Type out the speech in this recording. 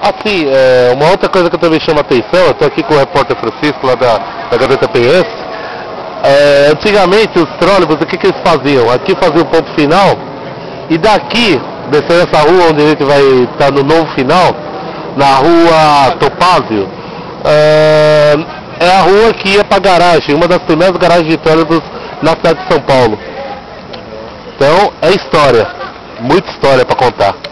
Assim, é, uma outra coisa que também chama atenção, eu estou aqui com o repórter Francisco lá da, da Gazeta PS. É, antigamente os trólebus, o que, que eles faziam? Aqui faziam o ponto final e daqui, descendo essa rua onde a gente vai estar no novo final, na rua Topázio, é, é a rua que ia para garagem, uma das primeiras garagens de trólebus na cidade de São Paulo. Então é história, muita história para contar.